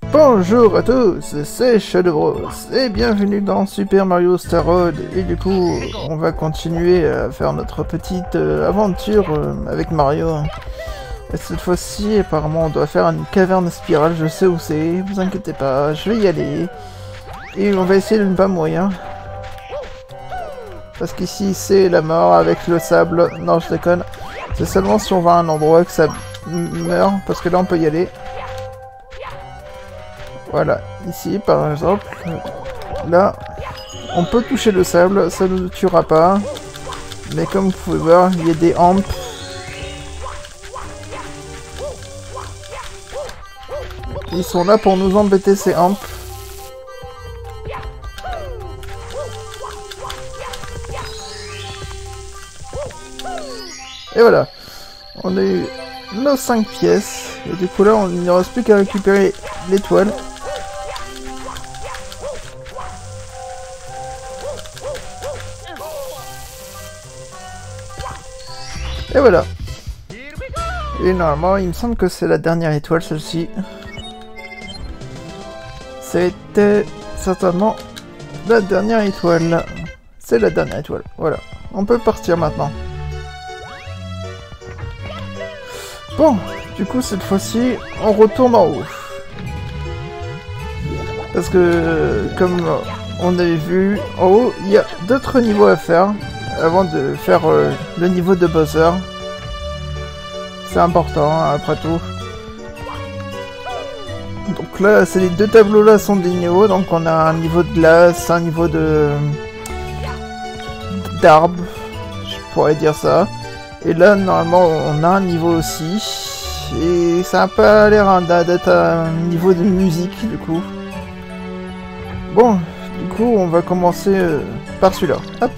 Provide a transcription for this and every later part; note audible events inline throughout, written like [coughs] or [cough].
Bonjour à tous, c'est Shadow Bros et bienvenue dans Super Mario Star Road et du coup on va continuer à faire notre petite euh, aventure euh, avec Mario. Et cette fois-ci apparemment on doit faire une caverne spirale, je sais où c'est, vous inquiétez pas, je vais y aller. Et on va essayer de ne pas mourir. Parce qu'ici c'est la mort avec le sable, non je déconne. C'est seulement si on va à un endroit que ça meurt, parce que là on peut y aller. Voilà, ici par exemple, là, on peut toucher le sable, ça ne nous tuera pas. Mais comme vous pouvez voir, il y a des hampes. Ils sont là pour nous embêter ces hampes. Et voilà, on a eu nos 5 pièces. Et du coup là, on ne reste plus qu'à récupérer l'étoile. Et voilà. Et normalement, il me semble que c'est la dernière étoile, celle-ci. C'était certainement la dernière étoile. C'est la dernière étoile, voilà. On peut partir maintenant. Bon, du coup, cette fois-ci, on retourne en haut. Parce que, comme on avait vu, en haut, il y a d'autres niveaux à faire avant de faire euh, le niveau de Bowser. C'est important, hein, après tout. Donc là, c'est les deux tableaux là sont des niveaux. Donc on a un niveau de glace, un niveau de d'arbre, je pourrais dire ça. Et là, normalement, on a un niveau aussi. Et ça a pas l'air hein, d'être un niveau de musique, du coup. Bon, du coup, on va commencer euh, par celui-là. Hop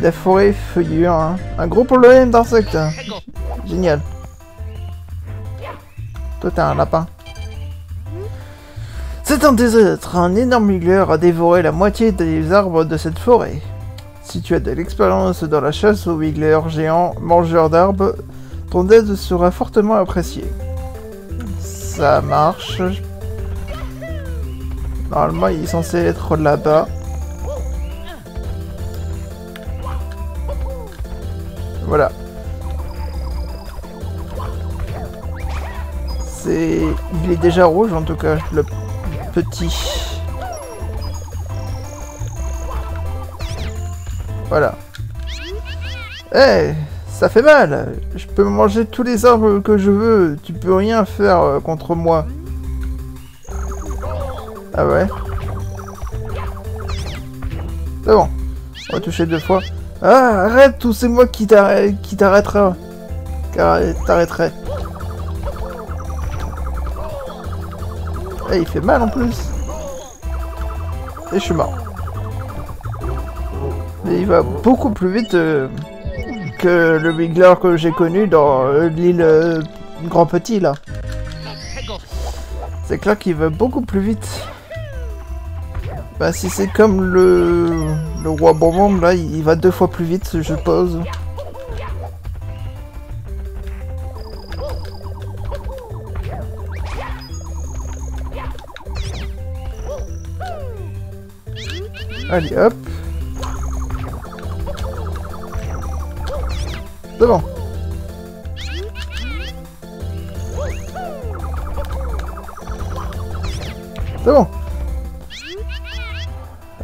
la forêt feuillure, hein. un gros problème d'insectes. Génial. Toi, t'es un lapin. C'est un désastre. Un énorme migleur a dévoré la moitié des arbres de cette forêt. Si tu as de l'expérience dans la chasse aux wigglers géants mangeurs d'arbres, ton aide sera fortement appréciée. Ça marche. Normalement, il est censé être là-bas. Voilà. C'est... Il est déjà rouge en tout cas, le petit. Voilà. Eh Ça fait mal Je peux manger tous les arbres que je veux, tu peux rien faire euh, contre moi. Ah ouais C'est bon. On va toucher deux fois. Ah, arrête, ou c'est moi qui t'arrêterai. T'arrêterai. Eh, il fait mal en plus. Et je suis mort. Mais il va beaucoup plus vite euh, que le Wiggler que j'ai connu dans euh, l'île euh, Grand Petit là. C'est clair qu'il va beaucoup plus vite. Bah si c'est comme le, le roi bonbon, là il va deux fois plus vite je suppose. Allez hop. C'est bon.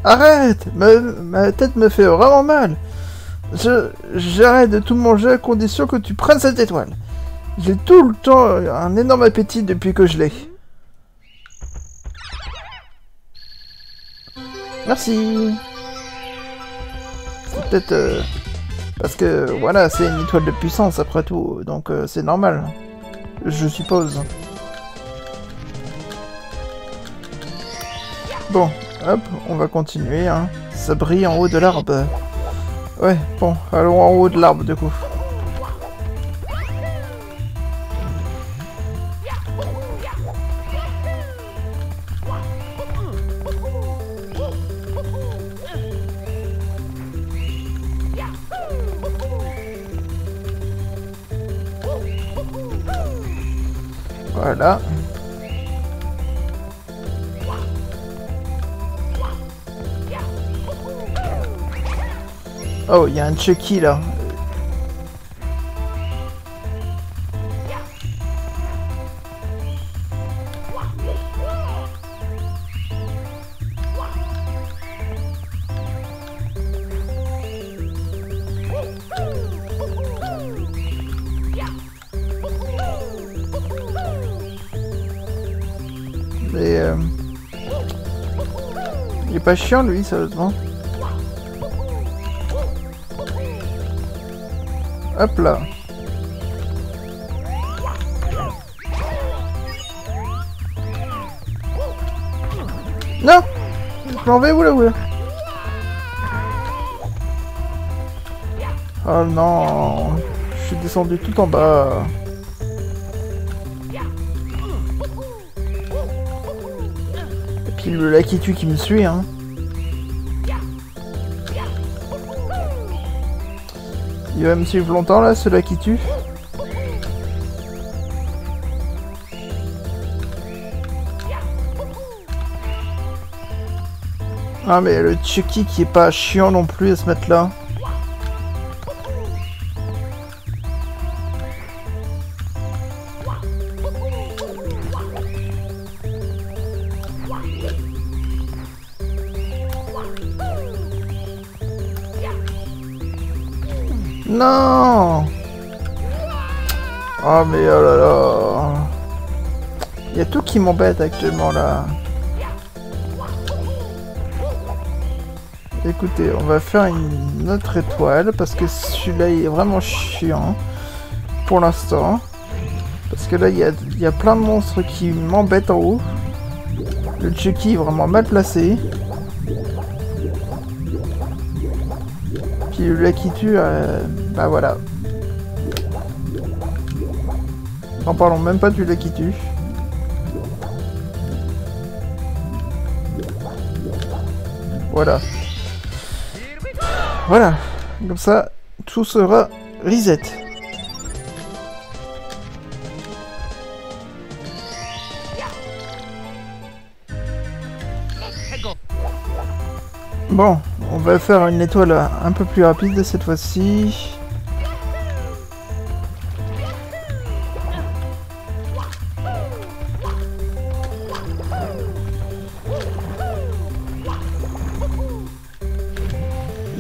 Arrête ma, tête me fait vraiment mal. Je J'arrête de tout manger à condition que tu prennes cette étoile. J'ai tout le temps un énorme appétit depuis que je l'ai. Merci. C'est peut-être... Euh, parce que, voilà, c'est une étoile de puissance après tout, donc euh, c'est normal. Je suppose. Bon, Hop, on va continuer, hein. Ça brille en haut de l'arbre. Ouais, bon, allons en haut de l'arbre, du coup. Voilà. Oh, il y a un Chucky là. Mais... Euh... Il est pas chiant lui, sérieusement. Hop là. Non Je m'en vais où là où Oh non Je suis descendu tout en bas. Et puis le Lakitu qui me suit, hein. Il va me suivre longtemps là, celui-là qui tue Ah mais le Chucky qui est pas chiant non plus à se mettre là. Mais oh là là Il y a tout qui m'embête actuellement là. Écoutez, on va faire une autre étoile parce que celui-là il est vraiment chiant pour l'instant. Parce que là il y a, y a, plein de monstres qui m'embêtent en haut. Le Chucky est vraiment mal placé. Puis le qui tue, euh, bah voilà. N'en parlons même pas du lait qui tue. Voilà. Voilà. Comme ça, tout sera reset. Bon, on va faire une étoile un peu plus rapide cette fois-ci.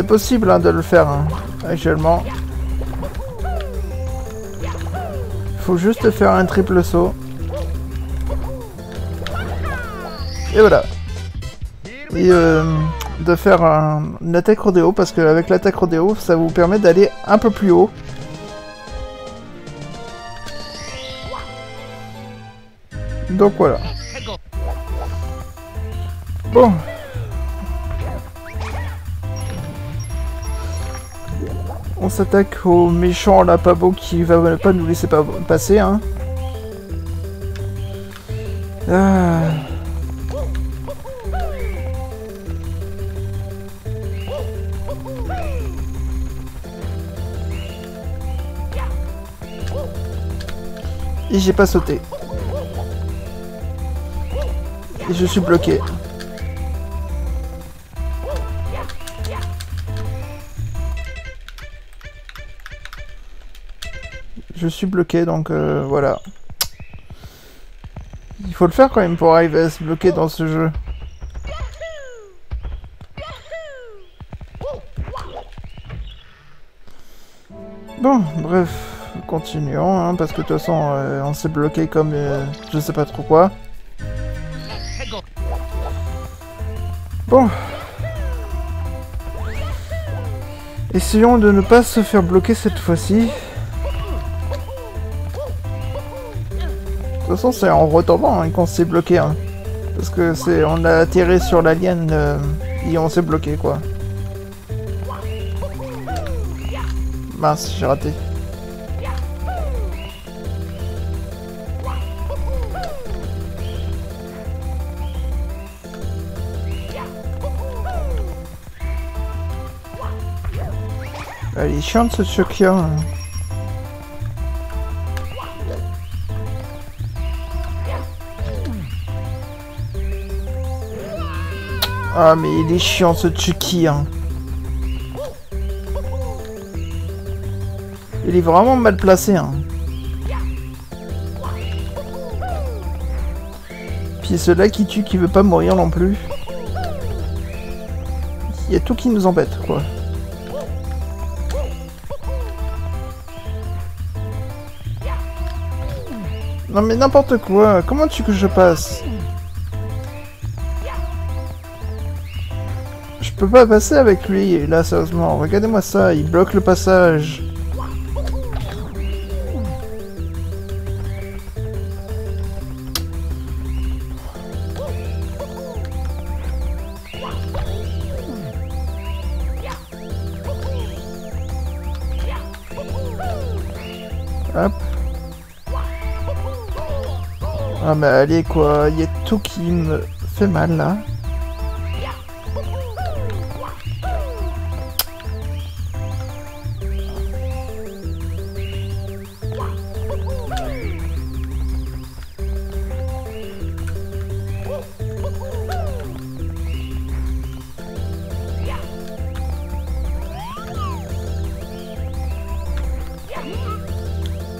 C'est possible hein, de le faire hein, actuellement. Faut juste faire un triple saut. Et voilà. Et euh, de faire un, une attaque rodéo parce qu'avec l'attaque rodéo ça vous permet d'aller un peu plus haut. Donc voilà. Bon. On s'attaque au méchant là pas beau qui va pas nous laisser pas passer hein. Ah. Et j'ai pas sauté. Et je suis bloqué. Je suis bloqué, donc euh, voilà. Il faut le faire quand même pour arriver à se bloquer dans ce jeu. Bon, bref, continuons, hein, parce que de toute façon, euh, on s'est bloqué comme euh, je sais pas trop quoi. Bon. Essayons de ne pas se faire bloquer cette fois-ci. Toute façon, c'est en retombant hein, qu'on s'est bloqué. Hein. Parce que c'est, on a atterri sur l'alien euh, et on s'est bloqué, quoi. Mince, j'ai raté. Elle est chiante ce Chukia. hein. Ah mais il est chiant ce Chucky hein. Il est vraiment mal placé hein. Puis celui-là qui tue qui veut pas mourir non plus. Il y a tout qui nous embête quoi. Non mais n'importe quoi, comment tu que je passe? Je peux pas passer avec lui, là sérieusement, regardez-moi ça, il bloque le passage. Hop. Ah mais allez quoi, il y a tout qui me fait mal là.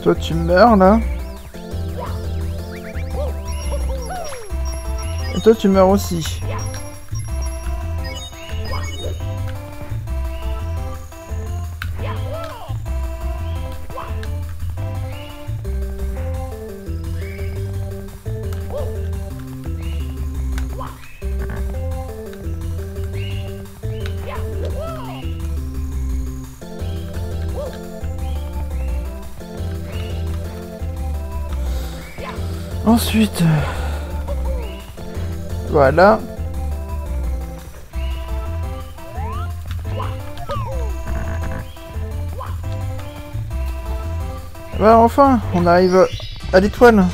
Toi tu meurs là Et toi tu meurs aussi. Ensuite... Voilà. Bah enfin, on arrive à l'étoile.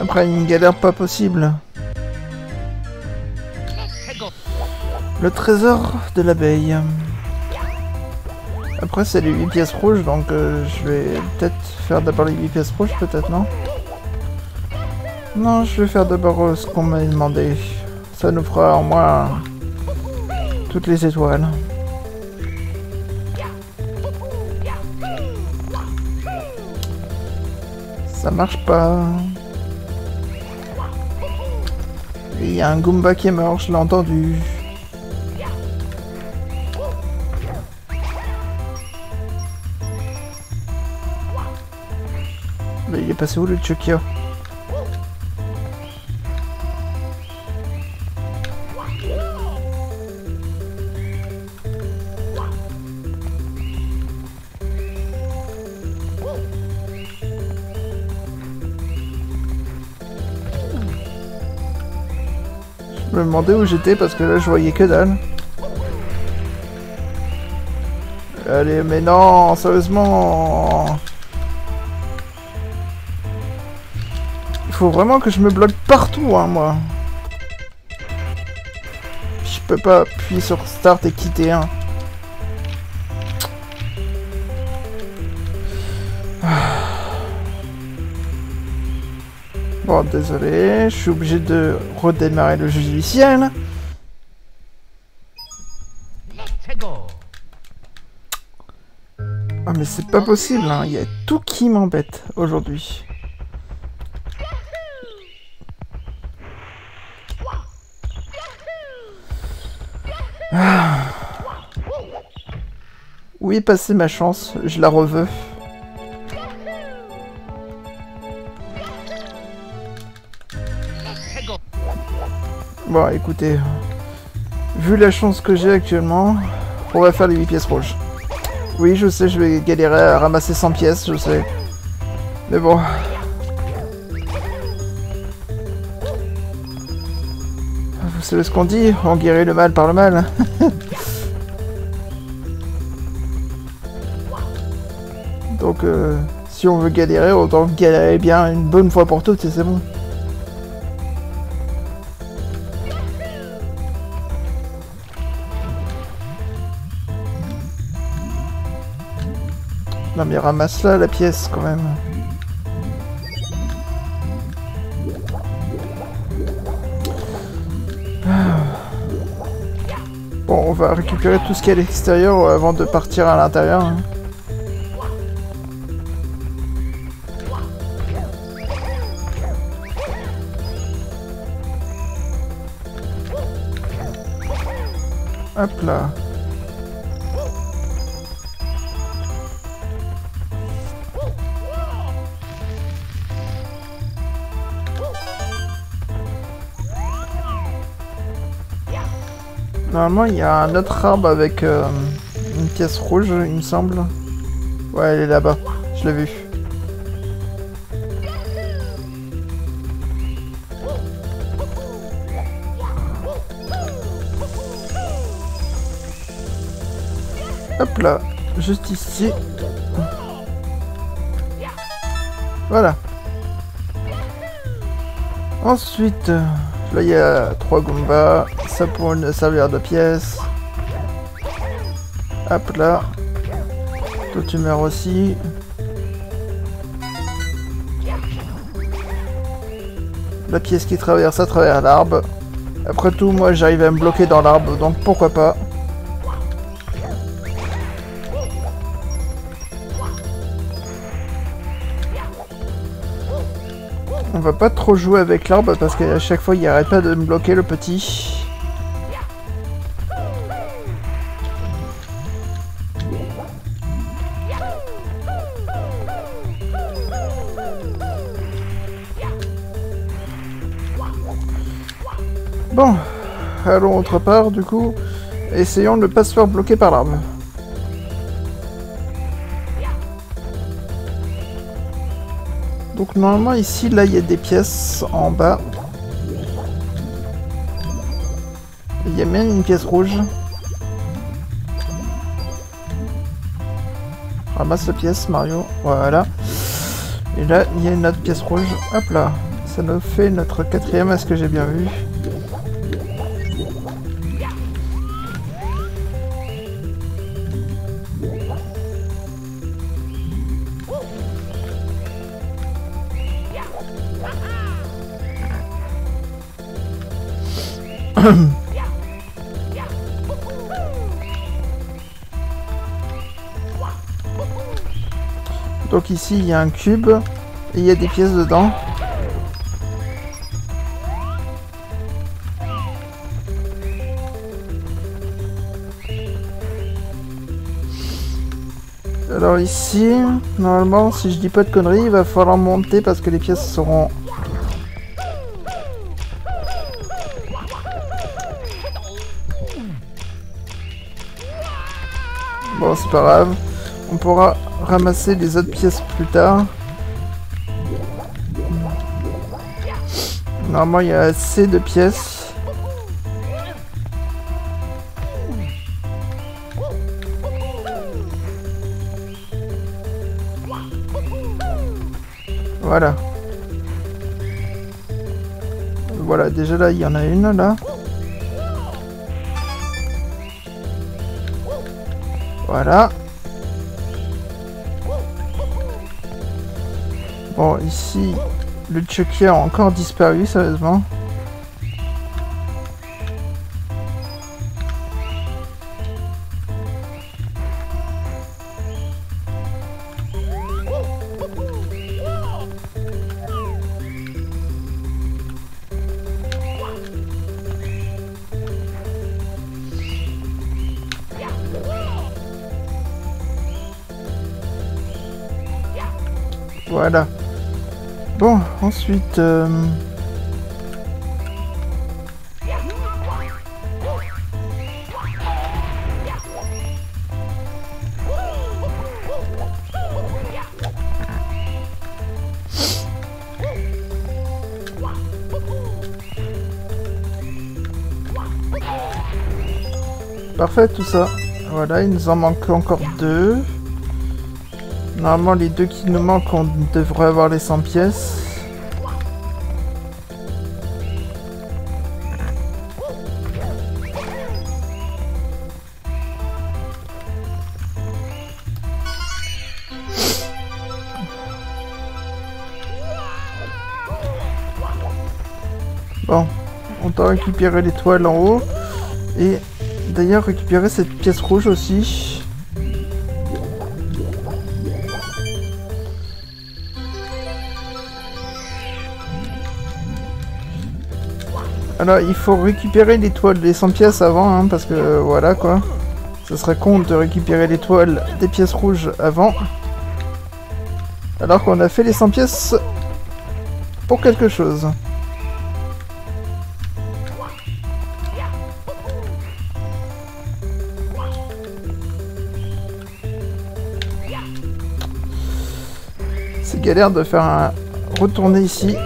Après une galère pas possible. Le trésor de l'abeille. Après c'est les 8 pièces rouges donc euh, je vais peut-être faire d'abord les 8 pièces rouges peut-être non? Non je vais faire d'abord euh, ce qu'on m'a demandé. Ça nous fera au moins toutes les étoiles. Ça marche pas. Il y a un Goomba qui est mort, je l'ai entendu. Où le Je me demandais où j'étais parce que là je voyais que dalle. Allez, mais non, sérieusement. Faut vraiment que je me bloque partout, hein, moi. Je peux pas appuyer sur Start et quitter, hein. Bon, désolé, je suis obligé de redémarrer le jeu logiciel. Ah mais c'est pas possible, hein. il y a tout qui m'embête aujourd'hui. Où est ma chance Je la reveux. Bon, écoutez. Vu la chance que j'ai actuellement, on va faire les 8 pièces rouges. Oui, je sais, je vais galérer à ramasser 100 pièces, je sais. Mais bon... Vous savez ce qu'on dit On guérit le mal par le mal. [laughs] Donc, euh, si on veut galérer, autant galérer bien une bonne fois pour toutes et c'est bon. Non mais ramasse là la pièce quand même. Bon, on va récupérer tout ce qui est à l'extérieur avant de partir à l'intérieur. hein. Hop là. Normalement, il y a un autre arbre avec euh, une pièce rouge, il me semble. Ouais, elle est là-bas. Je l'ai vue. Là, juste ici. Voilà. Ensuite, euh, là il y a trois Goombas. Ça pour une servir de pièce. Hop là. Toi tu aussi. La pièce qui traverse à travers l'arbre. Après tout, moi j'arrive à me bloquer dans l'arbre, donc pourquoi pas. Pas trop jouer avec l'arbre parce qu'à chaque fois il arrête pas de me bloquer le petit. Bon, allons autre part du coup. Essayons de ne pas se faire bloquer par l'arbre. Donc normalement ici, là, il y a des pièces en bas. Il y a même une pièce rouge. Ramasse la pièce, Mario. Voilà. Et là, il y a une autre pièce rouge. Hop là. Ça nous fait notre quatrième, est-ce que j'ai bien vu? [coughs] Donc ici, il y a un cube et il y a des pièces dedans. Alors ici, normalement, si je dis pas de conneries, il va falloir monter parce que les pièces seront... pas grave. On pourra ramasser les autres pièces plus tard. Normalement, il y a assez de pièces. Voilà. Voilà, déjà là, il y en a une là. Voilà. Bon, ici, le Chucky a encore disparu, sérieusement. Voilà. Bon, ensuite... euh, Parfait tout ça. Voilà, il nous en manque encore deux. Normalement, les deux qui nous manquent, on devrait avoir les 100 pièces. Bon, on doit récupérer l'étoile en haut. Et d'ailleurs récupérer cette pièce rouge aussi. Alors il faut récupérer l'étoile des 100 pièces avant, hein, parce que voilà quoi. Ce serait con de récupérer l'étoile des pièces rouges avant. Alors qu'on a fait les 100 pièces pour quelque chose. galère de faire un retourner ici.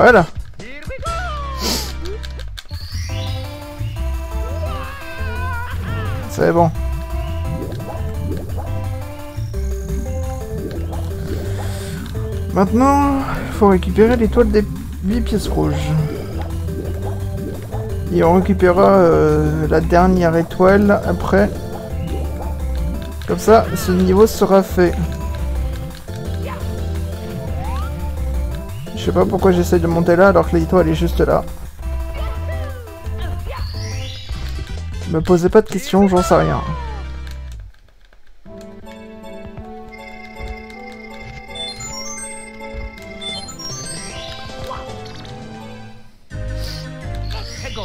Voilà. C'est bon. Maintenant, il faut récupérer l'étoile des 8 pièces rouges. Et on récupérera euh, la dernière étoile après. Comme ça, ce niveau sera fait. Sais pas pourquoi j'essaie de monter là alors que l'étoile est juste là. Me posez pas de questions, j'en sais rien.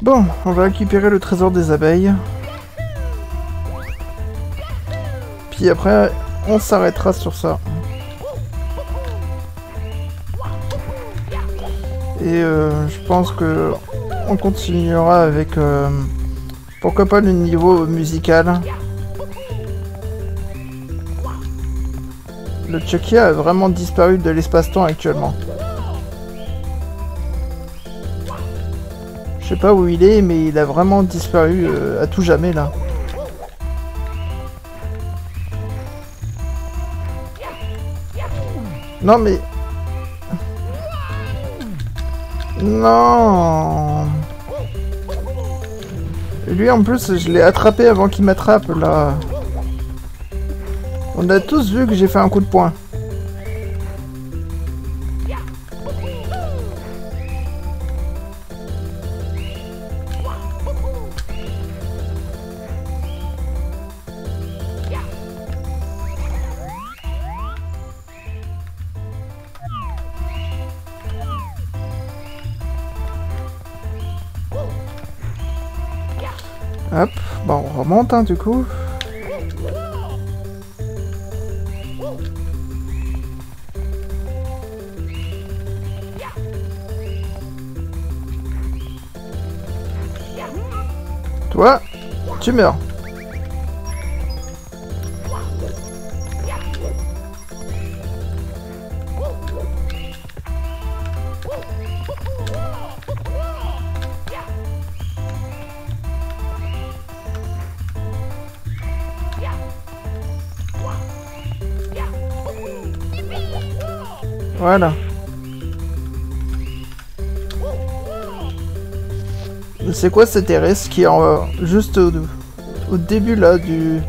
Bon, on va récupérer le trésor des abeilles. Puis après, on s'arrêtera sur ça. Et euh, je pense que on continuera avec... Euh, pourquoi pas le niveau musical. Le Chucky a vraiment disparu de l'espace-temps actuellement. Je sais pas où il est, mais il a vraiment disparu euh, à tout jamais là. Non mais... Non Lui en plus, je l'ai attrapé avant qu'il m'attrape là. On a tous vu que j'ai fait un coup de poing. Hop, bon, on remonte hein, du coup. Toi, tu meurs. Voilà. C'est quoi cette RS qui est en, juste au, au, début là du...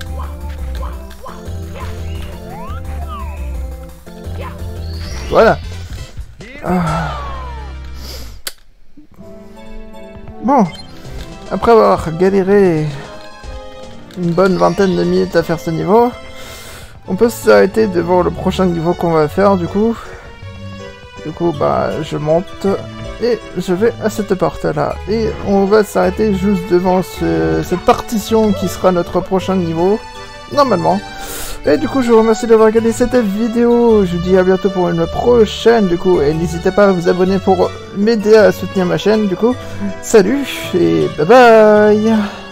Voilà. Ah. Bon. Après avoir galéré une bonne vingtaine de minutes à faire ce niveau, on peut s'arrêter devant le prochain niveau qu'on va faire du coup. Du coup, bah, je monte et je vais à cette porte-là. Et on va s'arrêter juste devant cette partition qui sera notre prochain niveau, normalement. Et du coup, je vous remercie d'avoir regardé cette vidéo. Je vous dis à bientôt pour une prochaine, du coup. Et n'hésitez pas à vous abonner pour m'aider à soutenir ma chaîne, du coup. Salut et bye bye